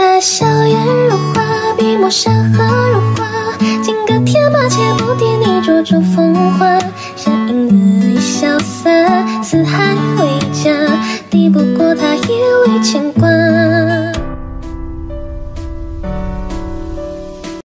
他笑颜如花，笔墨山河如画，金戈铁马且不敌你灼灼风华，身影恣意潇洒，四海为家，抵不过他一缕牵挂。